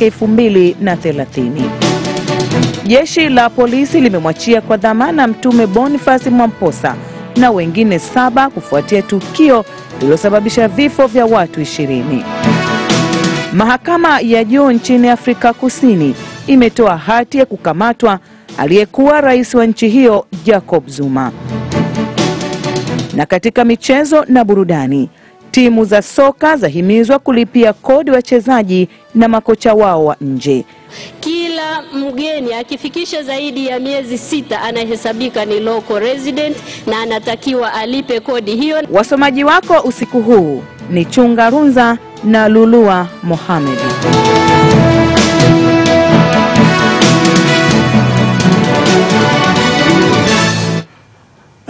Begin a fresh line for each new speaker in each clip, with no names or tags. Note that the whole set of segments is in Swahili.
mwaka 2030. Jeshi la polisi limemwachia kwa dhamana Mtume Boniface Mwamposa na wengine saba kufuatia tukio lililosababisha vifo vya watu ishirini. Mahakama ya juu nchini Afrika Kusini imetoa hati ya kukamatwa aliyekuwa rais wa nchi hiyo Jacob Zuma. Na katika michezo na burudani, timu za soka zahimizwa kulipia kodi wachezaji na makocha wao wa nje.
Kila mgeni akifikisha zaidi ya miezi sita anahesabika ni local resident na anatakiwa alipe kodi hiyo.
Wasomaji wako usiku huu ni Chunga Runza na Lulua Mohamed.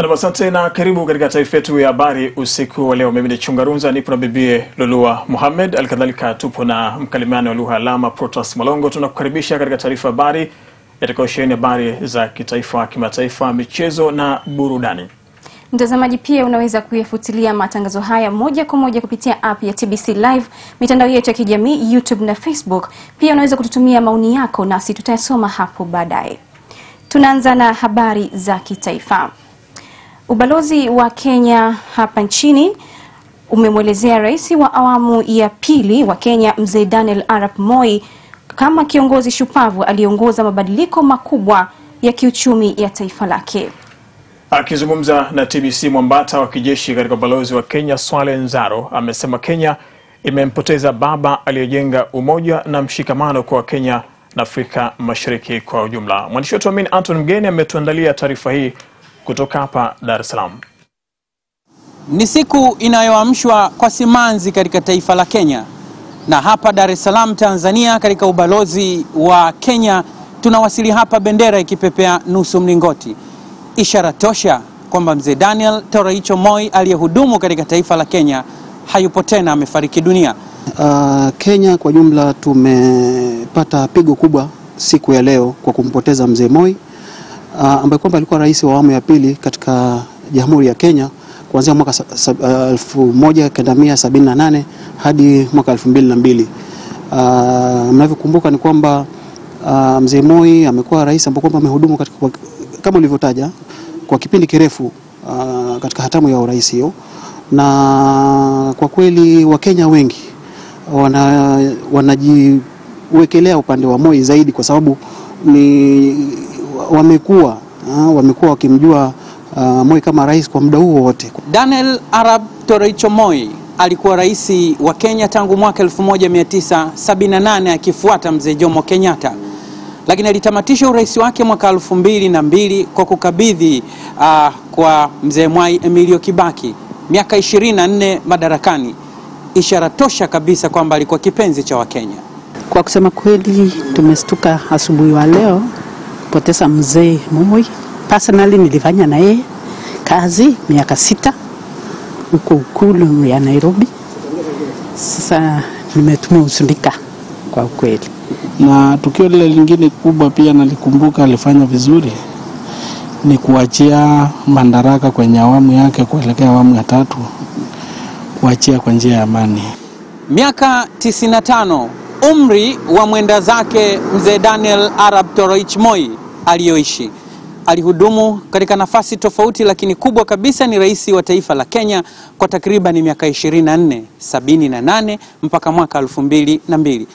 Nam, asante na karibu katika taarifa yetu ya habari usiku wa leo. Mimi ni Chungarunza, nipo na bibie Lulua Muhamed, alikadhalika tupo na mkalimani wa lugha alama Protas Malongo. Tunakukaribisha katika taarifa habari yatakayosheheni habari za kitaifa, kimataifa, michezo na burudani.
Mtazamaji pia unaweza kuyafuatilia matangazo haya moja kwa moja kupitia app ya TBC Live, mitandao yetu ya kijamii YouTube na Facebook. Pia unaweza kututumia maoni yako nasi tutayasoma hapo baadaye. Tunaanza na habari za kitaifa. Ubalozi wa Kenya hapa nchini umemwelezea rais wa awamu ya pili wa Kenya Mzee Daniel Arap Moi kama kiongozi shupavu aliyeongoza mabadiliko makubwa ya kiuchumi ya taifa lake.
Akizungumza na TBC Mwambata wa kijeshi katika ubalozi wa Kenya, Swale Nzaro amesema Kenya imempoteza baba aliyojenga umoja na mshikamano kwa Wakenya na Afrika Mashariki kwa ujumla. Mwandishi wetu Amin Anton Mgeni ametuandalia taarifa hii kutoka hapa Dar es Salaam.
Ni siku inayoamshwa kwa simanzi katika taifa la Kenya, na hapa Dar es Salaam Tanzania, katika ubalozi wa Kenya tunawasili hapa, bendera ikipepea nusu mlingoti, ishara tosha kwamba mzee Daniel Toroitich Moi aliyehudumu katika taifa la Kenya hayupo tena, amefariki dunia.
Uh, Kenya kwa jumla tumepata pigo kubwa siku ya leo kwa kumpoteza mzee Moi ambaye kwamba alikuwa rais wa awamu ya pili katika Jamhuri ya Kenya kuanzia mwaka sa- sa- uh, elfu moja kenda mia sabini na nane hadi mwaka elfu mbili na mbili. Uh, mnavyokumbuka ni kwamba uh, mzee Moi amekuwa rais ambaye kwamba amehudumu katika kwa- kama ulivyotaja kwa kipindi kirefu uh, katika hatamu ya urais hiyo, na kwa kweli Wakenya wengi wana wanajiwekelea upande wa Moi zaidi kwa sababu ni wamekuwa uh, wamekuwa wakimjua uh, Moi kama rais kwa muda huo wote.
Daniel Arap Toroitich Moi alikuwa rais wa Kenya tangu mwaka 1978 akifuata mzee Jomo Kenyatta, lakini alitamatisha urais wake mwaka 2002 kwa kukabidhi uh, kwa mzee Mwai Emilio Kibaki miaka 24 madarakani, ishara tosha kabisa kwamba alikuwa kipenzi cha Wakenya.
Kwa kusema kweli, tumestuka asubuhi wa leo poteza mzee Moi. Personally nilifanya na yeye kazi miaka sita huko ukulu ya Nairobi. Sasa nimetumia usindika kwa ukweli.
na tukio lile lingine kubwa pia nalikumbuka alifanya vizuri ni kuachia madaraka kwenye awamu yake kuelekea awamu ya tatu, kuachia kwa njia ya amani.
Miaka 95 umri wa mwenda zake mzee Daniel arab toroich Moi aliyoishi. Alihudumu katika nafasi tofauti, lakini kubwa kabisa ni rais wa taifa la Kenya kwa takriban miaka 24, 78 mpaka mwaka 2002.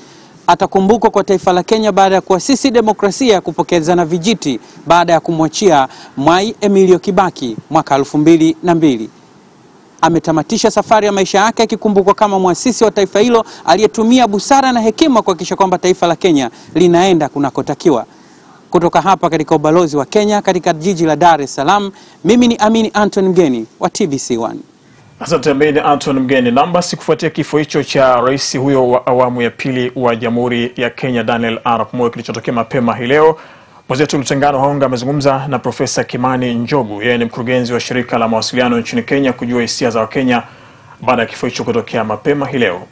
Atakumbukwa kwa taifa la Kenya baada ya kuasisi demokrasia ya kupokezana vijiti baada ya kumwachia Mwai Emilio Kibaki mwaka 2002 ametamatisha safari ya maisha yake akikumbukwa kama mwasisi wa taifa hilo aliyetumia busara na hekima kuhakikisha kwamba taifa la Kenya linaenda kunakotakiwa. Kutoka hapa katika ubalozi wa Kenya katika jiji la Dar es Salaam, mimi ni Amini Anton Mgeni wa TBC1.
Asante Amini Anton Mgeni. Nambasi, kufuatia kifo hicho cha rais huyo wa awamu ya pili wa Jamhuri ya Kenya Daniel Arap Moi kilichotokea mapema hii leo, mwenzetu Lutengano Haonga amezungumza na Profesa Kimani Njogu, yeye ni mkurugenzi wa shirika la mawasiliano nchini Kenya, kujua hisia za Wakenya baada ya kifo hicho kutokea mapema hii leo.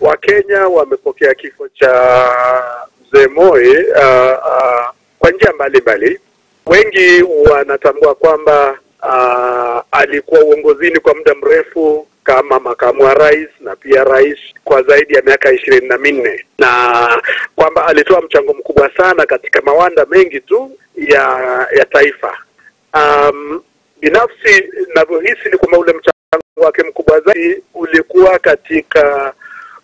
Wakenya wamepokea kifo cha mzee Moi uh, uh, kwa njia mbalimbali. Wengi wanatambua kwamba uh, alikuwa uongozini kwa muda mrefu kama makamu wa rais na pia rais kwa zaidi ya miaka ishirini na minne na kwamba alitoa mchango mkubwa sana katika mawanda mengi tu ya ya taifa. Um, binafsi ninavyohisi ni kwamba ule mchango wake mkubwa zaidi ulikuwa katika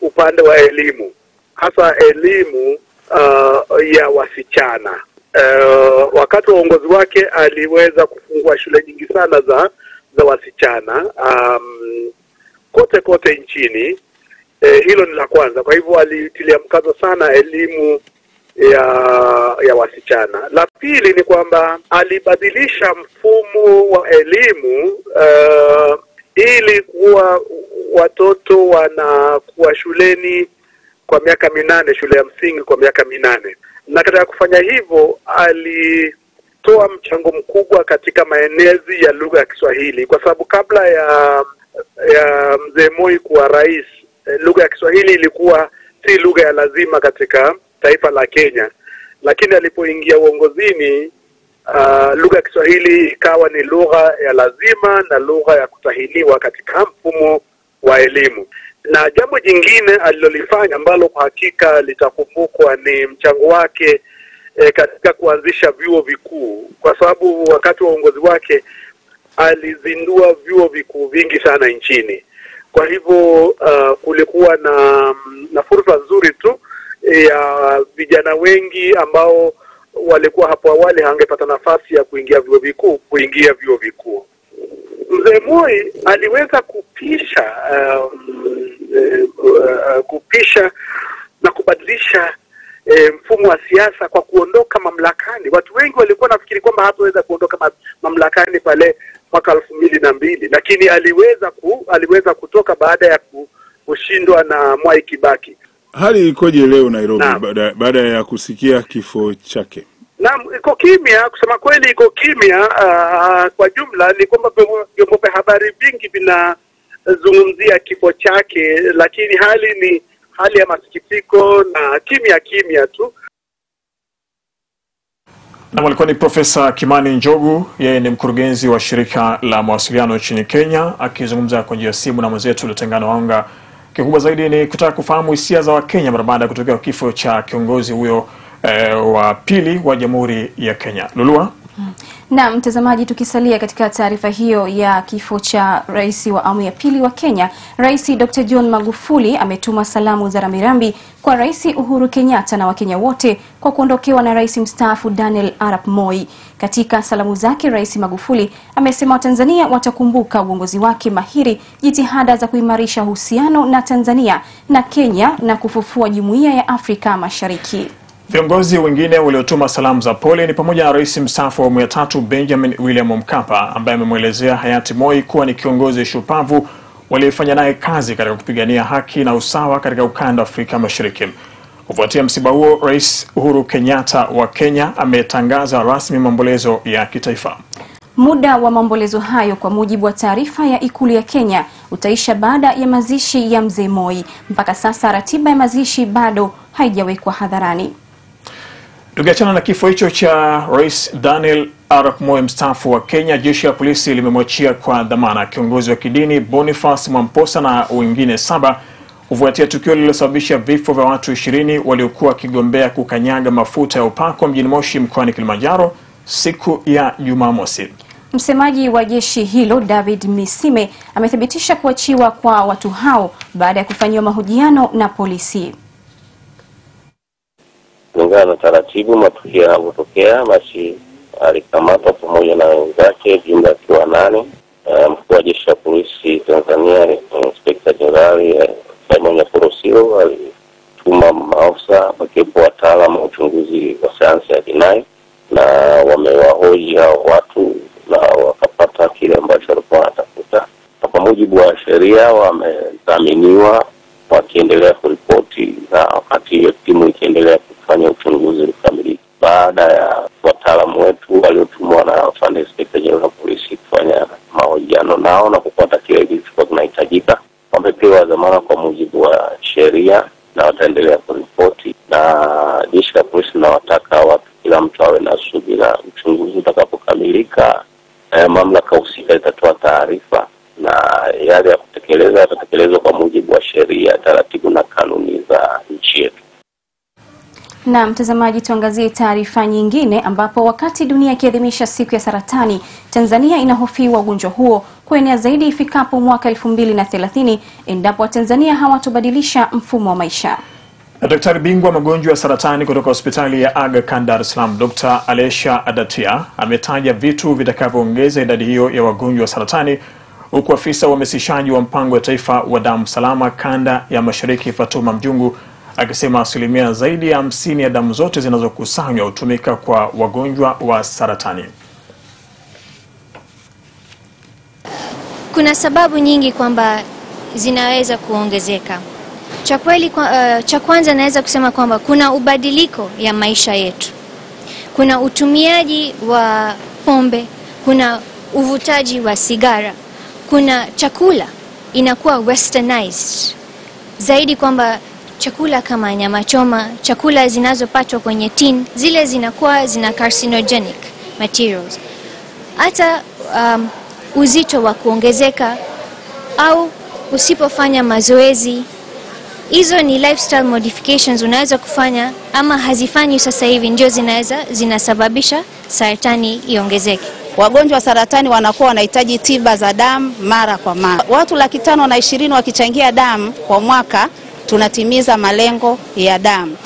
upande wa elimu, hasa elimu uh, ya wasichana. Uh, wakati wa uongozi wake aliweza kufungua shule nyingi sana za za wasichana um, kote kote nchini. Eh, hilo ni la kwanza. Kwa hivyo alitilia mkazo sana elimu ya ya wasichana. La pili ni kwamba alibadilisha mfumo wa elimu uh, ili kuwa watoto wanakuwa shuleni kwa miaka minane, shule ya msingi kwa miaka minane, na katika kufanya hivyo alitoa mchango mkubwa katika maenezi ya lugha ya Kiswahili, kwa sababu kabla ya ya mzee Moi kuwa rais, eh, lugha ya Kiswahili ilikuwa si lugha ya lazima katika taifa la Kenya, lakini alipoingia uongozini uh, lugha ya Kiswahili ikawa ni lugha ya lazima na lugha ya kutahiniwa katika mfumo wa elimu. Na jambo jingine alilolifanya ambalo kwa hakika litakumbukwa ni mchango wake eh, katika kuanzisha vyuo vikuu, kwa sababu wakati wa uongozi wake alizindua vyuo vikuu vingi sana nchini. Kwa hivyo uh, kulikuwa na na fursa nzuri tu ya vijana wengi ambao walikuwa hapo awali hawangepata nafasi ya kuingia vyuo vikuu kuingia vyuo vikuu. Mzee Moi aliweza kupisha uh, eh, uh, kupisha na kubadilisha uh, mfumo wa siasa kwa kuondoka mamlakani. Watu wengi walikuwa nafikiri kwamba hataweza kuondoka mamlakani pale mwaka elfu mbili na mbili, lakini aliweza ku, aliweza kutoka baada ya kushindwa na Mwai Kibaki.
Hali ikoje leo Nairobi
na,
baada, baada ya kusikia kifo chake?
Naam, iko kimya. Kusema kweli, iko kimya. Uh, kwa jumla ni kwamba vyombo vyombo vya habari vingi vinazungumzia kifo chake, lakini hali ni hali ya masikitiko na kimya kimya tu.
Na alikuwa ni Profesa Kimani Njogu, yeye ni mkurugenzi wa shirika la mawasiliano nchini Kenya, akizungumza kwa njia ya simu na mwenzetu Lutengano Wanga. Kikubwa zaidi ni kutaka kufahamu hisia za Wakenya mara baada ya kutokea kifo cha kiongozi huyo eh, wa pili wa Jamhuri ya Kenya. Lulua,
Na mtazamaji, tukisalia katika taarifa hiyo ya kifo cha rais wa awamu ya pili wa Kenya, Rais Dr. John Magufuli ametuma salamu za rambirambi kwa Rais Uhuru Kenyatta na Wakenya wote kwa kuondokewa na rais mstaafu Daniel Arap Moi. Katika salamu zake, Rais Magufuli amesema Watanzania watakumbuka uongozi wake mahiri, jitihada za kuimarisha uhusiano na Tanzania na Kenya na kufufua Jumuiya ya Afrika Mashariki.
Viongozi wengine waliotuma salamu za pole ni pamoja na rais mstaafu wa awamu ya tatu Benjamin William Mkapa ambaye amemwelezea hayati Moi kuwa ni kiongozi shupavu waliyefanya naye kazi katika kupigania haki na usawa katika ukanda wa Afrika Mashariki. Kufuatia msiba huo, Rais Uhuru Kenyatta wa Kenya ametangaza rasmi maombolezo ya kitaifa.
Muda wa maombolezo hayo kwa mujibu wa taarifa ya ikulu ya Kenya utaisha baada ya mazishi ya mzee Moi. Mpaka sasa ratiba ya mazishi bado haijawekwa hadharani.
Tukiachana na kifo hicho cha Rais Daniel Arap Moi mstaafu wa Kenya, jeshi la polisi limemwachia kwa dhamana kiongozi wa kidini Boniface Mwamposa na wengine saba kufuatia tukio lililosababisha vifo vya watu ishirini waliokuwa wakigombea kukanyaga mafuta ya upako mjini Moshi mkoani Kilimanjaro siku ya Jumamosi.
Msemaji wa jeshi hilo David Misime amethibitisha kuachiwa kwa watu hao baada ya kufanyiwa mahojiano na polisi.
Kulingana na taratibu matukio yanavyotokea, basi alikamatwa pamoja na wenzake, jumla akiwa nane. Mkuu wa jeshi la polisi Tanzania Inspekta Jenerali eh, Simon Nyakorosiro alituma maafisa wakiwepo wataalam wa uchunguzi wa sayansi ya jinai, na wamewahoji hao watu na wakapata kile ambacho walikuwa wanatafuta, na kwa mujibu wa sheria wamedhaminiwa wakiendelea kuripoti na wakati hiyo timu ikiendelea kufanya uchunguzi ulikamilika. Baada ya wataalamu wetu waliotumwa na afande inspekta jenerali wa polisi kufanya mahojiano nao na kupata kile kilichokuwa kinahitajika, wamepewa dhamana kwa mujibu wa sheria na wataendelea kuripoti, na jeshi la polisi linawataka watu, kila mtu awe na subira. Uchunguzi utakapokamilika, eh, mamlaka husika itatoa taarifa na yale ya kutekeleza
Na mtazamaji, tuangazie taarifa nyingine ambapo wakati dunia ikiadhimisha siku ya saratani, Tanzania inahofiwa ugonjwa huo kuenea zaidi ifikapo mwaka 2030 endapo Watanzania hawatobadilisha mfumo wa maisha.
Daktari bingwa magonjwa ya saratani kutoka hospitali ya Aga Khan Dar es Salaam, Dr. Alesha Adatia ametaja vitu vitakavyoongeza idadi hiyo ya wagonjwa wa saratani, huku afisa uhamasishaji wa mpango wa taifa wa damu salama kanda ya mashariki Fatuma Mjungu akisema asilimia zaidi ya hamsini ya damu zote zinazokusanywa hutumika kwa wagonjwa wa saratani.
Kuna sababu nyingi kwamba zinaweza kuongezeka. Cha kweli kwa, uh, cha kwanza naweza kusema kwamba kuna ubadiliko ya maisha yetu. Kuna utumiaji wa pombe, kuna uvutaji wa sigara, kuna chakula inakuwa westernized zaidi, kwamba chakula kama nyama choma, chakula zinazopatwa kwenye tin, zile zinakuwa zina carcinogenic materials. Hata um, uzito wa kuongezeka au usipofanya mazoezi hizo ni lifestyle modifications unaweza kufanya ama hazifanyi sasa hivi, ndio zinaweza zinasababisha saratani iongezeke.
Wagonjwa wa saratani wanakuwa wanahitaji tiba za damu mara kwa mara. Watu laki tano na ishirini wakichangia damu kwa mwaka, tunatimiza malengo ya damu.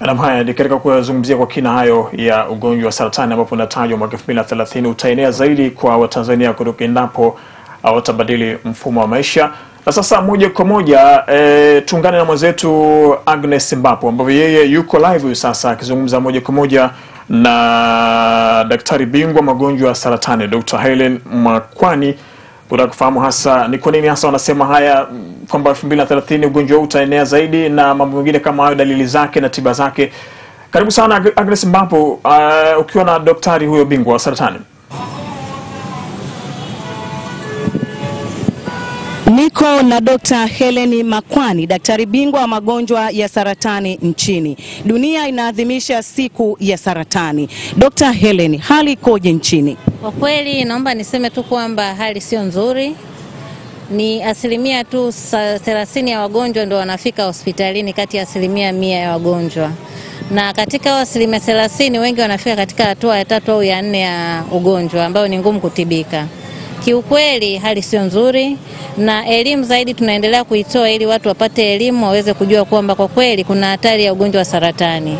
Nam, haya ni katika kuyazungumzia kwa kina hayo ya ugonjwa wa saratani ambapo unatajwa mwaka 2030 utaenea zaidi kwa Watanzania kutoka endapo hawatabadili mfumo wa maisha. Na sasa moja kwa moja e, tuungane na mwenzetu Agnes Mbapo ambapo yeye yuko live sasa akizungumza moja kwa moja na daktari bingwa magonjwa ya saratani Dr. Helen Mwakwani kutaka kufahamu hasa ni kwa nini hasa wanasema haya kwamba 2030 ugonjwa huu utaenea zaidi na mambo mengine kama hayo, dalili zake na tiba zake. Karibu sana Agnes Mbapo, uh, ukiwa na daktari huyo bingwa wa saratani.
Niko na Dr. Helen Makwani, daktari bingwa wa magonjwa ya saratani nchini. Dunia inaadhimisha siku ya saratani. Dr. Helen, hali ikoje nchini?
Kwa kweli naomba niseme tu kwamba hali sio nzuri. Ni asilimia tu thelathini ya wagonjwa ndio wanafika hospitalini kati ya asilimia mia ya wagonjwa, na katika hao asilimia thelathini wengi wanafika katika hatua ya tatu au ya nne ya ugonjwa ambayo ni ngumu kutibika. Kiukweli hali sio nzuri, na elimu zaidi tunaendelea kuitoa ili watu wapate elimu waweze kujua kwamba kwa kweli kuna hatari ya ugonjwa wa saratani.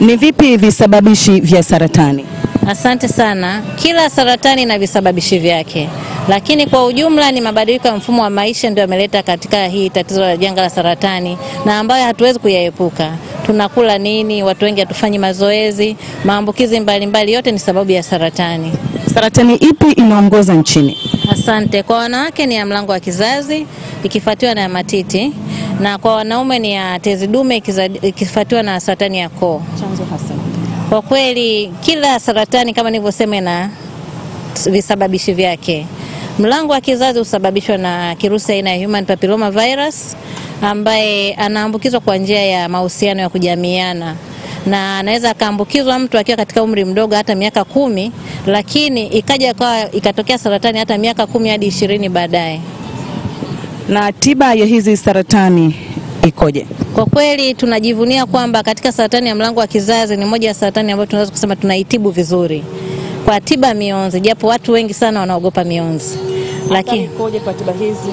Ni vipi visababishi vya saratani?
Asante sana. Kila saratani na visababishi vyake, lakini kwa ujumla ni mabadiliko ya mfumo wa maisha ndio yameleta katika hii tatizo la janga la saratani, na ambayo hatuwezi kuyaepuka. Tunakula nini? Watu wengi hatufanyi mazoezi, maambukizi mbalimbali, yote ni sababu ya saratani.
Saratani ipi inaongoza nchini?
Asante. Kwa wanawake ni ya mlango wa kizazi ikifuatiwa na ya matiti, na kwa wanaume ni ya tezi dume ikifuatiwa na saratani ya koo.
Chanzo hasa.
Kwa kweli kila saratani kama nilivyosema na visababishi vyake. Mlango wa kizazi husababishwa na kirusi aina ya human papilloma virus ambaye anaambukizwa kwa njia ya mahusiano ya kujamiana na anaweza akaambukizwa mtu akiwa katika umri mdogo hata miaka kumi, lakini ikaja kwa ikatokea saratani hata miaka kumi hadi ishirini baadaye.
Na tiba ya hizi saratani ikoje?
Kwa kweli tunajivunia kwamba katika saratani ya mlango wa kizazi ni moja ya saratani ambayo tunaweza kusema tunaitibu vizuri kwa tiba mionzi, japo watu wengi sana wanaogopa mionzi, lakini
ikoje kwa tiba hizi?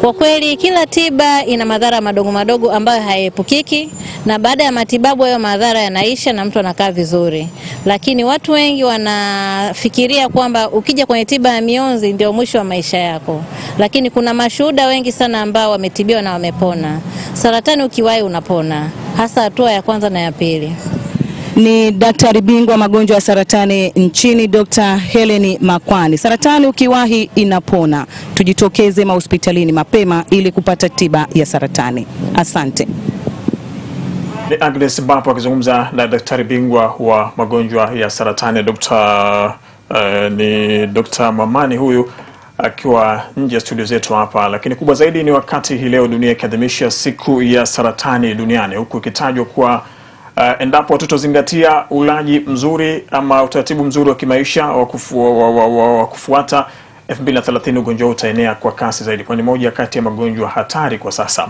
Kwa kweli kila tiba ina madhara madogo madogo ambayo hayaepukiki, na baada ya matibabu hayo madhara yanaisha na mtu anakaa vizuri. Lakini watu wengi wanafikiria kwamba ukija kwenye tiba ya mionzi ndio mwisho wa maisha yako, lakini kuna mashuhuda wengi sana ambao wametibiwa na wamepona. Saratani ukiwahi unapona, hasa hatua ya kwanza na ya pili.
Ni daktari bingwa magonjwa ya saratani nchini Dr. Helen Makwani. Saratani ukiwahi inapona. Tujitokeze mahospitalini mapema ili kupata tiba ya saratani. Asante.
Ni Agnes Mbapo akizungumza na daktari bingwa wa magonjwa ya saratani Dr. uh, ni Dr. Mamani huyu akiwa nje ya studio zetu hapa, lakini kubwa zaidi ni wakati hii leo dunia ikiadhimisha siku ya saratani duniani, huku ikitajwa kuwa uh, endapo tutozingatia ulaji mzuri ama utaratibu mzuri wa kimaisha wa, kufu, wa, wa, wa, wa kufuata 2030 ugonjwa huu utaenea kwa kasi zaidi, kwani moja kati ya magonjwa hatari kwa sasa.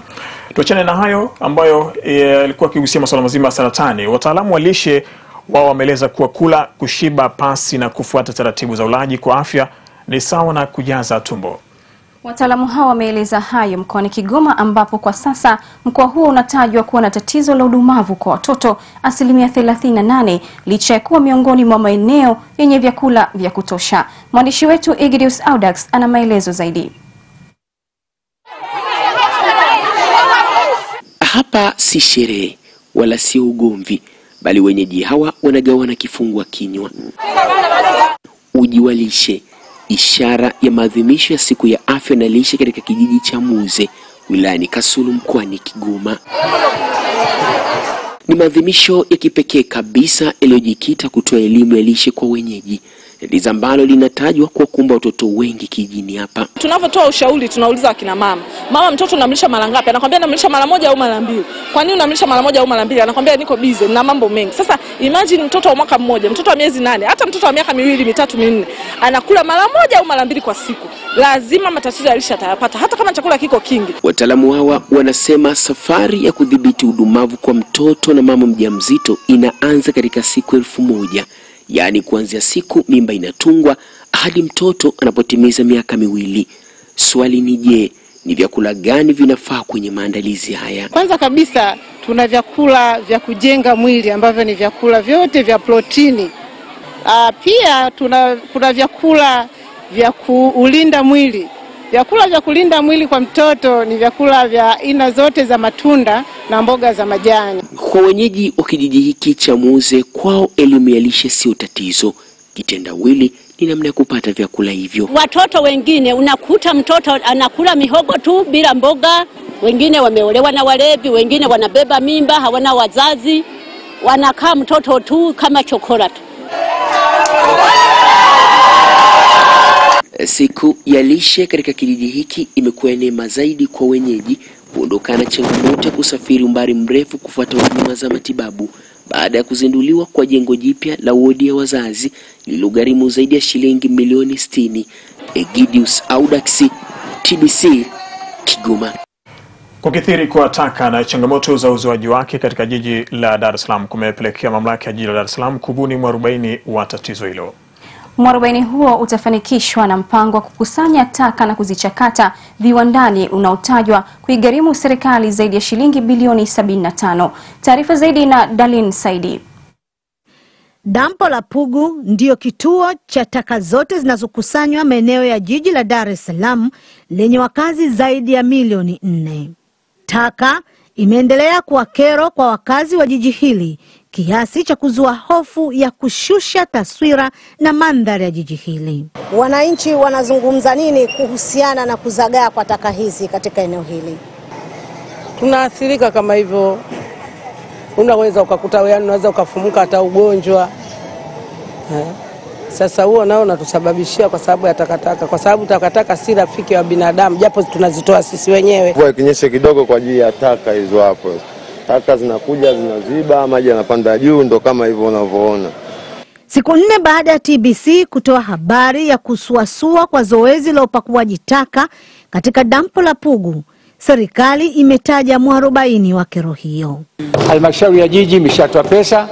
Tuachane na hayo ambayo yalikuwa akigusia masuala mazima ya saratani. Wataalamu wa lishe wao wameeleza kuwa kula, kushiba pasi na kufuata taratibu za ulaji kwa afya ni sawa na kujaza tumbo.
Wataalamu hao wameeleza hayo mkoani Kigoma ambapo kwa sasa mkoa huo unatajwa kuwa na tatizo la udumavu kwa watoto asilimia 38 licha ya kuwa miongoni mwa maeneo yenye vyakula vya kutosha. Mwandishi wetu Egidius Audax ana maelezo zaidi.
Hapa si sherehe wala si ugomvi, bali wenyeji hawa wanagawana kifungua kinywa. ujiwalishe wa lishe, ishara ya maadhimisho ya siku ya afya na lishe katika kijiji cha Muze wilayani Kasulu mkoani Kigoma. Ni maadhimisho ya kipekee kabisa yaliyojikita kutoa elimu ya lishe kwa wenyeji, tatizo ambalo linatajwa kuwakumba watoto wengi kijijini hapa.
Tunavyotoa ushauri tunauliza wakina mama, mama, mtoto unamlisha mara ngapi? Anakwambia namlisha mara moja au mara mbili. Kwa nini unamlisha mara moja au mara mbili? Anakwambia niko busy na mambo mengi. Sasa imagine mtoto wa mwaka mmoja, mtoto wa miezi nane, hata mtoto wa miaka miwili mitatu minne anakula mara moja au mara mbili kwa siku, lazima matatizo ya lishe atayapata, hata kama chakula kiko kingi.
Wataalamu hawa wanasema safari ya kudhibiti udumavu kwa mtoto na mama mjamzito inaanza katika siku elfu moja yaani kuanzia siku mimba inatungwa hadi mtoto anapotimiza miaka miwili. Swali ni je, ni vyakula gani vinafaa kwenye maandalizi haya?
Kwanza kabisa tuna vyakula vya kujenga mwili ambavyo ni vyakula vyote vya protini. Aa, pia tuna kuna vyakula vya kuulinda mwili. Vyakula vya kulinda mwili kwa mtoto ni vyakula vya aina zote za matunda na mboga za majani.
Kwa wenyeji wa kijiji hiki cha Muze, kwao elimu ya lishe sio tatizo. Kitendawili ni namna ya kupata vyakula hivyo.
Watoto wengine unakuta mtoto anakula mihogo tu bila mboga, wengine wameolewa na walevi, wengine wanabeba mimba, hawana wazazi, wanakaa mtoto tu kama chokora tu.
Siku ya lishe katika kijiji hiki imekuwa neema zaidi kwa wenyeji kuondokana changamoto ya kusafiri umbali mrefu kufuata huduma za matibabu baada ya kuzinduliwa kwa jengo jipya la wodi ya wazazi lililogharimu zaidi ya shilingi milioni 60. Egidius Audax, TBC, Kigoma.
Kukithiri kwa taka na changamoto za uzoaji wake katika jiji la Dar es Salaam kumepelekea mamlaka ya jiji la Dar es Salaam kubuni mwarobaini wa tatizo hilo.
Mwarobaini huo utafanikishwa na mpango wa kukusanya taka na kuzichakata viwandani unaotajwa kuigharimu serikali zaidi ya shilingi bilioni 75. Taarifa zaidi na Dalin Saidi.
Dampo la Pugu ndiyo kituo cha taka zote zinazokusanywa maeneo ya jiji la Dar es Salaam lenye wakazi zaidi ya milioni nne. Taka imeendelea kuwa kero kwa wakazi wa jiji hili kiasi cha kuzua hofu ya kushusha taswira na mandhari ya jiji hili.
Wananchi wanazungumza nini kuhusiana na kuzagaa kwa taka hizi katika eneo hili?
tunaathirika kama hivyo, unaweza ukakuta yani, unaweza ukafumuka hata ugonjwa ha. Sasa huo nao unatusababishia kwa sababu ya takataka, kwa sababu takataka si rafiki wa binadamu, japo tunazitoa sisi wenyewe.
Mvua ikinyesha kidogo kwa ajili ya taka hizo hapo, taka zinakuja zinaziba, maji yanapanda juu, ndo kama hivyo unavyoona.
Siku nne baada ya TBC kutoa habari ya kusuasua kwa zoezi la upakuaji taka katika dampo la Pugu, serikali imetaja mwarobaini wa kero hiyo.
Halmashauri ya jiji imeshatoa pesa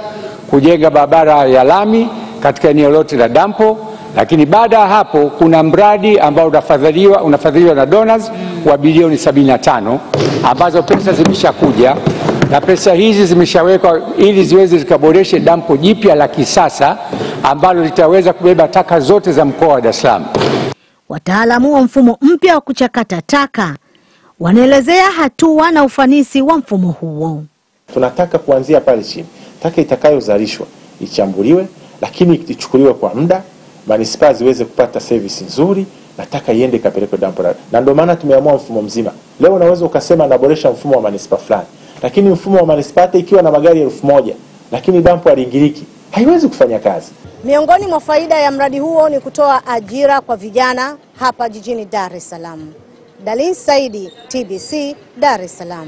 kujenga barabara ya lami katika eneo lote la dampo, lakini baada ya hapo kuna mradi ambao unafadhiliwa unafadhiliwa na donors wa bilioni 75 ambazo pesa zimeshakuja na pesa hizi zimeshawekwa ili ziweze zikaboreshe dampo jipya la kisasa ambalo litaweza kubeba taka zote za mkoa wa Dar es Salaam.
Wataalamu wa mfumo mpya wa kuchakata taka wanaelezea hatua na ufanisi wa mfumo huo.
Tunataka kuanzia pale chini, taka itakayozalishwa ichambuliwe, lakini ichukuliwe kwa muda, manispaa ziweze kupata service nzuri na taka iende ikapelekwe dampo la, na ndio maana tumeamua mfumo mzima. Leo unaweza ukasema naboresha mfumo wa manispaa fulani, lakini mfumo wa manispaa ikiwa na magari elfu moja lakini dampo aliingiliki, haiwezi kufanya kazi.
Miongoni mwa faida ya mradi huo ni kutoa ajira kwa vijana hapa jijini Dar es Salaam. Dalin Saidi, TBC, Dar es Salaam.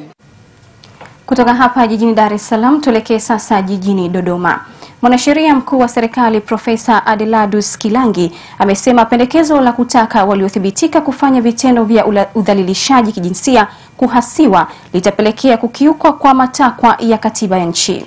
Kutoka hapa jijini Dar es Salaam tuelekee sasa jijini Dodoma. Mwanasheria mkuu wa serikali Profesa Adeladus Kilangi amesema pendekezo la kutaka waliothibitika kufanya vitendo vya udhalilishaji kijinsia kuhasiwa litapelekea kukiukwa kwa matakwa ya katiba ya nchi.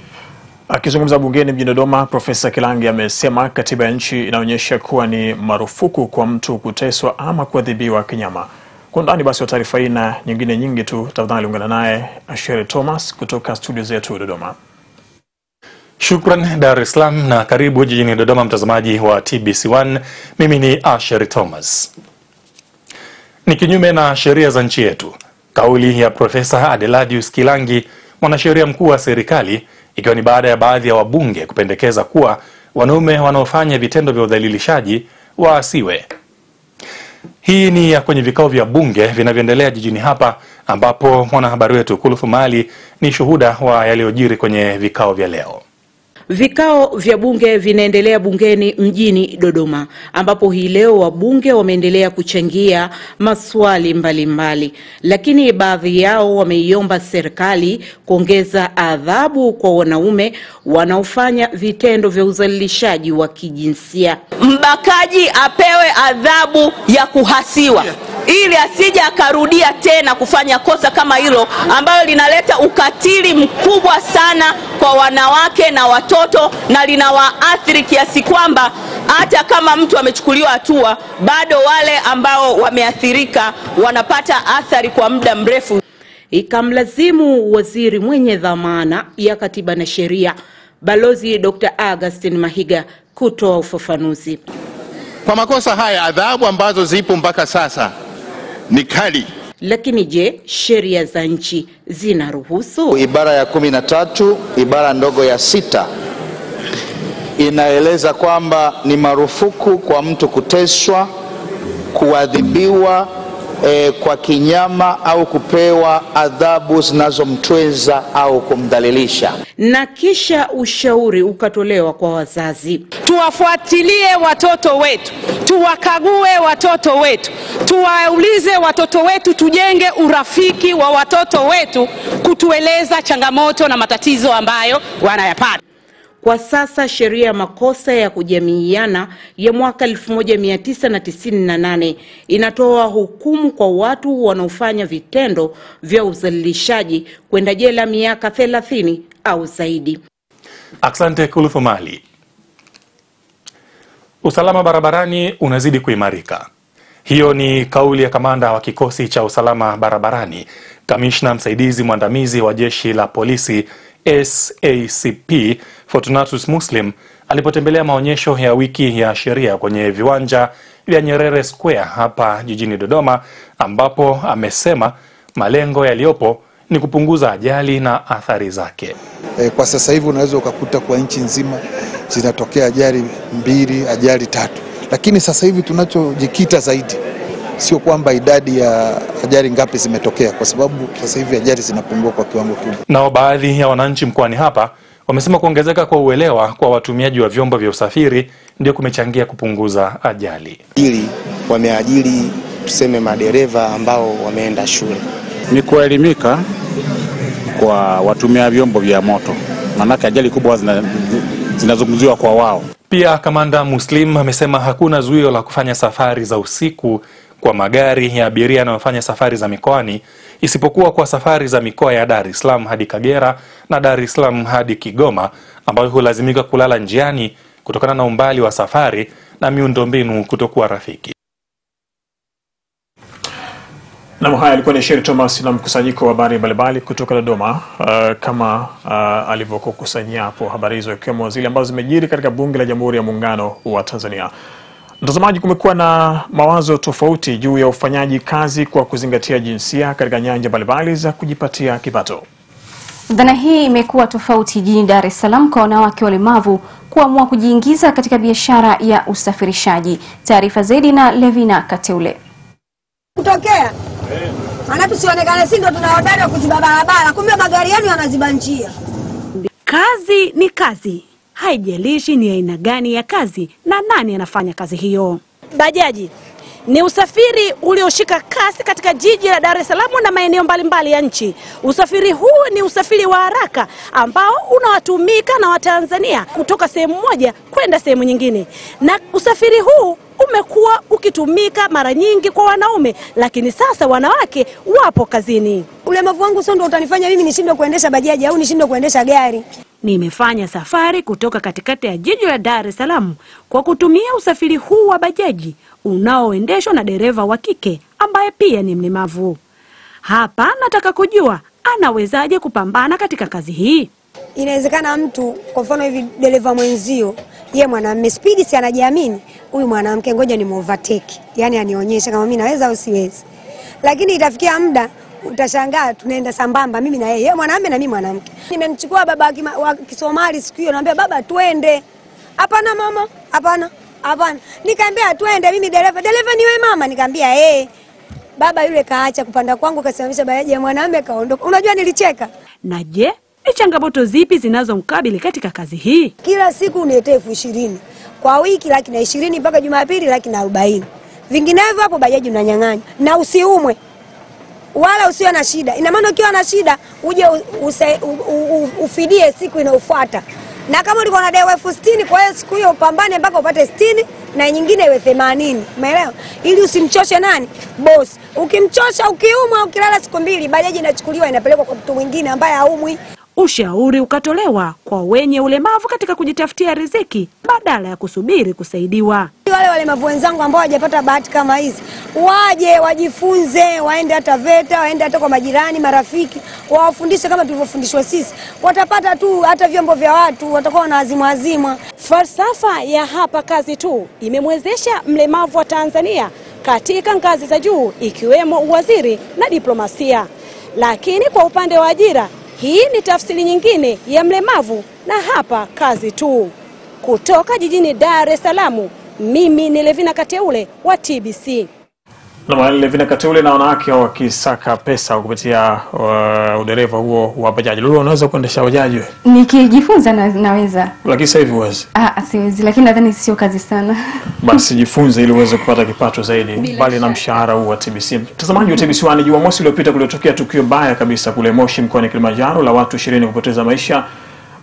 Akizungumza bungeni mjini Dodoma, Profesa Kilangi amesema katiba ya nchi inaonyesha kuwa ni marufuku kwa mtu kuteswa ama kuadhibiwa kinyama. Kwa undani basi wa taarifa hii na nyingine nyingi tu, tafadhali ungana naye Ashere Thomas kutoka studio zetu Dodoma.
Shukran Dar es Salaam na karibu jijini Dodoma, mtazamaji wa TBC1. Mimi ni Asher Thomas. Ni kinyume na sheria za nchi yetu, kauli ya Profesa Adeladius Kilangi, mwanasheria mkuu wa serikali, ikiwa ni baada ya baadhi ya wabunge kupendekeza kuwa wanaume wanaofanya vitendo vya udhalilishaji waasiwe. Hii ni ya kwenye vikao vya bunge vinavyoendelea jijini hapa, ambapo mwanahabari wetu Kulufu Mali ni shuhuda wa yaliyojiri kwenye vikao vya leo.
Vikao vya bunge vinaendelea bungeni mjini Dodoma, ambapo hii leo wabunge wameendelea kuchangia maswali mbalimbali mbali. Lakini baadhi yao wameiomba serikali kuongeza adhabu kwa wanaume wanaofanya vitendo vya uzalishaji wa kijinsia.
mbakaji apewe adhabu ya kuhasiwa ili asije akarudia tena kufanya kosa kama hilo ambalo linaleta ukatili mkubwa sana kwa wanawake na watoto na linawaathiri kiasi kwamba hata kama mtu amechukuliwa hatua bado wale ambao wameathirika wanapata athari kwa muda mrefu.
Ikamlazimu waziri mwenye dhamana ya katiba na sheria Balozi Dr. Augustine Mahiga kutoa ufafanuzi.
Kwa makosa haya adhabu ambazo zipo mpaka sasa ni kali.
Lakini je, sheria za nchi zinaruhusu?
Ibara ya kumi na tatu ibara ndogo ya sita inaeleza kwamba ni marufuku kwa mtu kuteswa, kuadhibiwa eh, kwa kinyama au kupewa adhabu zinazomtweza au kumdhalilisha.
Na kisha ushauri ukatolewa kwa wazazi.
tuwafuatilie watoto wetu, tuwakague watoto wetu, tuwaulize watoto wetu, tujenge urafiki wa watoto wetu kutueleza changamoto na matatizo ambayo wanayapata.
Kwa sasa sheria ya makosa ya kujamiiana ya mwaka 1998 inatoa hukumu kwa watu wanaofanya vitendo vya udhalilishaji kwenda jela miaka 30 au zaidi.
Asante Kulufu Mali. Usalama barabarani unazidi kuimarika. Hiyo ni kauli ya kamanda wa kikosi cha usalama barabarani, kamishna msaidizi mwandamizi wa jeshi la polisi SACP Fortunatus Muslim alipotembelea maonyesho ya wiki ya sheria kwenye viwanja vya Nyerere Square hapa jijini Dodoma, ambapo amesema malengo yaliyopo ni kupunguza ajali na athari zake.
E, kwa sasa hivi unaweza ukakuta kwa nchi nzima zinatokea ajali mbili, ajali tatu, lakini sasa hivi tunachojikita zaidi sio kwamba idadi ya ajali ngapi zimetokea, kwa sababu sasa hivi ajali zinapungua kwa kiwango kikubwa.
Nao baadhi ya wananchi mkoani hapa wamesema kuongezeka kwa uelewa kwa watumiaji wa vyombo vya usafiri ndio kumechangia kupunguza ajali.
ili wameajiri tuseme madereva ambao wameenda shule.
ni kuelimika kwa watumia vyombo vya moto, maanake ajali kubwa zina- zinazungumziwa kwa wao.
Pia kamanda Muslim amesema hakuna zuio la kufanya safari za usiku kwa magari ya abiria yanayofanya safari za mikoani isipokuwa kwa safari za mikoa ya Dar es Salaam hadi Kagera na Dar es Salaam hadi Kigoma ambayo hulazimika kulala njiani kutokana na umbali wa safari na miundombinu kutokuwa rafiki.
Nam, haya alikuwa ni Sheri Thomas na mkusanyiko wa habari mbalimbali kutoka Dodoma, uh, kama uh, alivyokukusanyia hapo habari hizo ikiwemo zile ambazo zimejiri katika Bunge la Jamhuri ya Muungano wa Tanzania. Mtazamaji, kumekuwa na mawazo tofauti juu ya ufanyaji kazi kwa kuzingatia jinsia katika nyanja mbalimbali za kujipatia kipato.
Dhana hii imekuwa tofauti jijini Dar es Salaam kwa wanawake walemavu kuamua kujiingiza katika biashara ya usafirishaji. Taarifa zaidi na Levina Kateule.
kutokea maana tusionekane si ndo tuna hodari wa kuziba barabara, kumbe magari yenu yanaziba njia.
Kazi ni kazi, haijalishi ni aina gani ya kazi na nani anafanya kazi hiyo.
Bajaji
ni usafiri ulioshika kasi katika jiji la Dar es Salaam na maeneo mbalimbali ya nchi. Usafiri huu ni usafiri wa haraka ambao unawatumika na Watanzania kutoka sehemu moja kwenda sehemu nyingine, na usafiri huu umekuwa ukitumika mara nyingi kwa wanaume, lakini sasa wanawake wapo kazini.
Ulemavu wangu sio ndo utanifanya mimi nishindwe kuendesha bajaji au nishindwe kuendesha gari.
Nimefanya safari kutoka katikati ya jiji la Dar es Salaam kwa kutumia usafiri huu wa bajaji unaoendeshwa na dereva wa kike ambaye pia ni mlemavu. Hapa nataka kujua anawezaje kupambana katika kazi hii.
Inawezekana mtu kwa mfano hivi dereva mwenzio ye mwanamme spidi si anajiamini, huyu mwanamke ngoja ni overtake, yani anionyeshe kama mimi naweza au siwezi. Lakini itafikia muda utashangaa tunaenda sambamba, mimi na yeye, yeye mwanamume na mimi mwanamke. Nimemchukua baba wa Kisomali siku hiyo, naambia baba, twende. Hapana mama, hapana, hapana. Nikaambia twende, mimi dereva, dereva ni wewe mama? Nikaambia eh. Baba yule kaacha kupanda kwangu, kasimamisha bajaji ya mwanamume, kaondoka. Unajua nilicheka.
Na je, ni changamoto zipi zinazomkabili katika kazi hii?
Kila siku uniletee elfu ishirini kwa wiki, laki na ishirini mpaka Jumapili laki na arobaini. Vinginevyo hapo bajaji unanyang'anya, na usiumwe wala usiwe na shida. Ina maana ukiwa na shida uje use- u- u- u- ufidie siku inayofuata, na kama ulikuwa unadaiwa elfu sitini kwa hiyo siku hiyo upambane mpaka upate sitini na nyingine iwe themanini. Umeelewa? Ili usimchoshe nani bosi. Ukimchosha, ukiumwa, ukilala siku mbili, bajaji inachukuliwa inapelekwa kwa mtu mwingine ambaye haumwi.
Ushauri ukatolewa kwa wenye ulemavu katika kujitafutia riziki badala ya kusubiri kusaidiwa.
Wale walemavu wenzangu ambao hawajapata bahati kama hizi waje wajifunze, waende hata VETA, waende hata kwa majirani, marafiki, wawafundishe kama tulivyofundishwa sisi. Watapata tu hata vyombo vya watu, watakuwa wanaazimwa azimwa.
Falsafa ya hapa kazi tu imemwezesha mlemavu wa Tanzania katika ngazi za juu ikiwemo uwaziri na diplomasia. Lakini kwa upande wa ajira, hii ni tafsiri nyingine ya mlemavu na hapa kazi tu. Kutoka jijini Dar es Salaam, mimi ni Levina Kateule wa TBC.
Na kati Kateule na wanawake wakisaka pesa kupitia uh, udereva huo wa bajaji. Lulu, unaweza kuendesha bajaji?
Nikijifunza na, naweza
Lakini sasa hivi huwezi.
ah, siwezi, lakini nadhani sio kazi sana.
Basi jifunze ili uweze kupata kipato zaidi mbali na mshahara huu wa TBC. Mtazamaji wa TBC One, Jumamosi iliyopita kuliotokea tukio baya kabisa kule Moshi mkoani Kilimanjaro la watu ishirini kupoteza maisha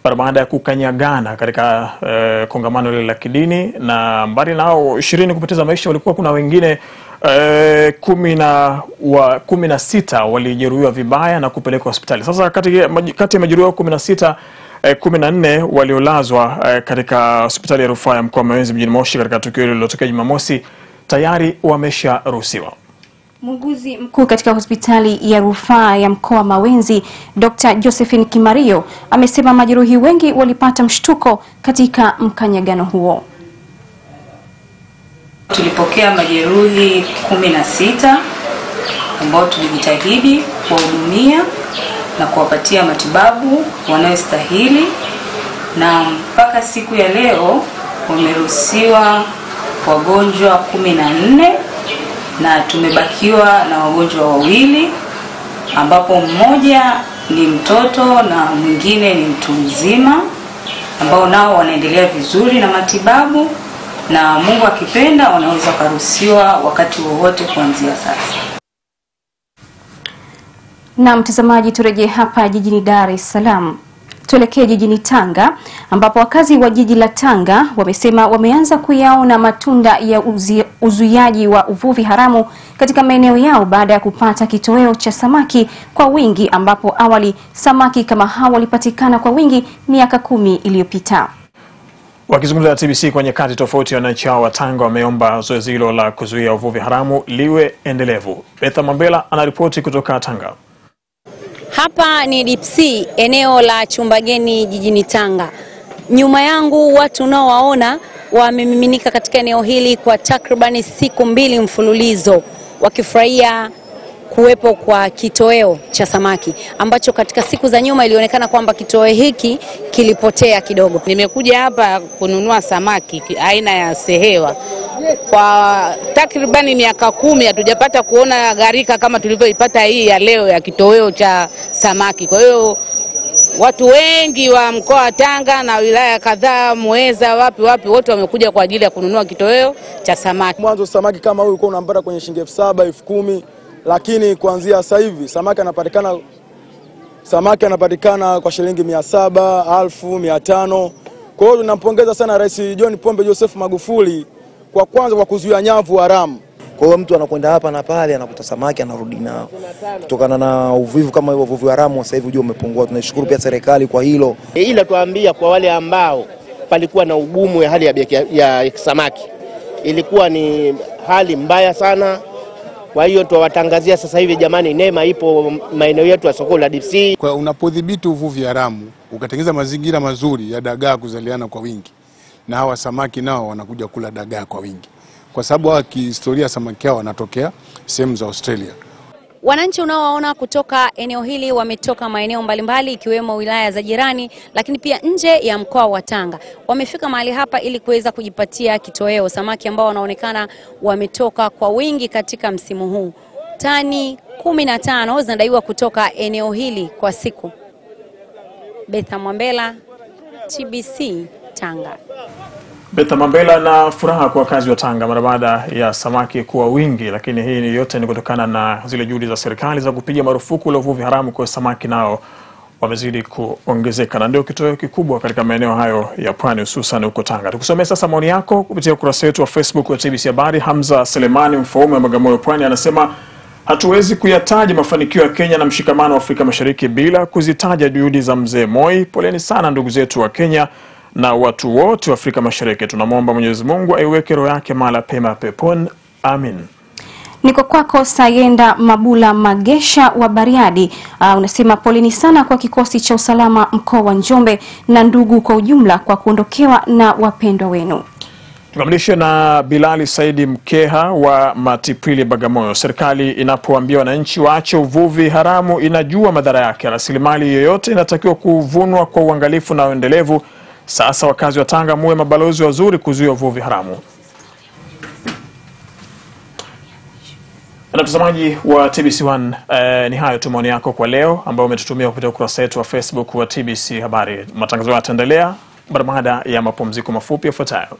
mara baada ya kukanyagana katika eh, kongamano lile la kidini, na mbali na hao ishirini kupoteza maisha walikuwa kuna wengine eh, kumi na wa kumi na sita walijeruhiwa vibaya na kupelekwa hospitali. Sasa kati, kati ya majeruhiwa kumi na sita eh, kumi na nne waliolazwa eh, katika hospitali ya rufaa ya mkoa wa Mawenzi mjini Moshi katika tukio hilo lililotokea Jumamosi tayari wamesharuhusiwa.
Muuguzi mkuu katika hospitali ya rufaa ya mkoa Mawenzi, Dr. Josephine Kimario amesema majeruhi wengi walipata mshtuko katika mkanyagano huo.
Tulipokea majeruhi kumi na sita ambao tulijitahidi kuwahudumia na kuwapatia matibabu wanayostahili, na mpaka siku ya leo wameruhusiwa wagonjwa kumi na nne na tumebakiwa na wagonjwa wawili ambapo mmoja ni mtoto na mwingine ni mtu mzima ambao nao wanaendelea vizuri na matibabu na Mungu akipenda wanaweza wakaruhusiwa wakati wowote kuanzia sasa.
Na mtazamaji, turejee hapa jijini Dar es Salaam. Tuelekee jijini Tanga ambapo wakazi wa jiji la Tanga wamesema wameanza kuyaona matunda ya uzi- uzuiaji wa uvuvi haramu katika maeneo yao baada ya kupata kitoweo cha samaki kwa wingi ambapo awali samaki kama hao walipatikana kwa wingi miaka kumi iliyopita.
Wakizungumza na TBC kwa nyakati tofauti, wananchi hao wa Tanga wameomba zoezi hilo la kuzuia uvuvi haramu liwe endelevu. Betha Mambela anaripoti kutoka Tanga.
Hapa ni Deep Sea, eneo la Chumbageni jijini Tanga. Nyuma yangu watu unaowaona wamemiminika katika eneo hili kwa takribani siku mbili mfululizo wakifurahia kuwepo kwa kitoweo cha samaki ambacho katika siku za nyuma ilionekana kwamba kitoweo hiki kilipotea kidogo.
Nimekuja hapa kununua samaki aina ya sehewa. Kwa takribani miaka kumi hatujapata kuona gharika kama tulivyoipata hii ya leo ya kitoweo cha samaki. Kwa hiyo Watu wengi wa mkoa wa Tanga na wilaya kadhaa, Muheza, wapi wapi, wote wamekuja kwa ajili ya kununua kitoweo cha samaki.
Mwanzo samaki kama huyu ulikuwa unampata kwenye shilingi elfu saba elfu kumi lakini kuanzia sasa hivi samaki anapatikana samaki anapatikana kwa shilingi mia saba alfu mia tano Kwa hiyo tunampongeza sana Rais John Pombe Joseph Magufuli kwa kwanza kwa kuzuia nyavu haramu.
Kwa hiyo mtu anakwenda hapa na pale anakuta samaki anarudi nao, kutokana na uvivu kama hivyo, uvuvi haramu sasa hivi ujue umepungua. Tunashukuru pia serikali kwa hilo.
ila tuambia kwa wale ambao palikuwa na ugumu ya hali ya, ya, ya samaki, ilikuwa ni hali mbaya sana. Kwa hiyo tuwatangazia sasa hivi, jamani, neema ipo maeneo yetu ya soko la DC.
Kwa unapodhibiti uvuvi haramu ukatengeneza mazingira mazuri ya dagaa kuzaliana kwa wingi, na hawa samaki nao wanakuja kula dagaa kwa wingi, kwa sababu hawa kihistoria samaki hao wanatokea sehemu za Australia.
Wananchi unaowaona kutoka eneo hili wametoka maeneo mbalimbali ikiwemo wilaya za jirani, lakini pia nje ya mkoa wa Tanga. Wamefika mahali hapa ili kuweza kujipatia kitoweo, samaki ambao wanaonekana wametoka kwa wingi katika msimu huu. Tani kumi na tano zinadaiwa kutoka eneo hili kwa siku. Betha Mwambela, TBC Tanga.
Betha Mambela na furaha kwa wakazi wa Tanga mara baada ya samaki kuwa wingi, lakini hii ni yote ni kutokana na zile juhudi za serikali za kupiga marufuku ule uvuvi haramu, kwa samaki nao wamezidi kuongezeka na ndio kitoweo kikubwa katika maeneo hayo ya pwani hususan huko Tanga. Tukusomea sasa maoni yako kupitia ukurasa wetu wa Facebook wa TBC Habari. Hamza Selemani Mfaume wa Bagamoyo Pwani anasema hatuwezi kuyataja mafanikio ya Kenya na mshikamano wa Afrika Mashariki bila kuzitaja juhudi za mzee Moi. Poleni sana ndugu zetu wa Kenya na watu wote wa Afrika Mashariki. Tunamwomba Mwenyezi Mungu aiweke roho yake mahala pema peponi. Amin.
Niko kwako Sayenda Mabula Magesha wa Bariadi. Uh, unasema poleni sana kwa kikosi cha usalama mkoa wa Njombe na ndugu kwa ujumla kwa kuondokewa na wapendwa wenu.
Tukamilishe na Bilali Saidi Mkeha wa Matipili, Bagamoyo. Serikali inapoambia wananchi waache uvuvi haramu inajua madhara yake. Rasilimali yoyote inatakiwa kuvunwa kwa uangalifu na uendelevu. Sasa wakazi wa Tanga muwe mabalozi wazuri kuzuia uvuvi haramu. Na mtazamaji wa TBC1, eh, ni hayo tu maoni yako kwa leo ambayo umetutumia kupitia ukurasa wetu wa Facebook wa TBC Habari. Matangazo yataendelea baada ya mapumziko mafupi yafuatayo.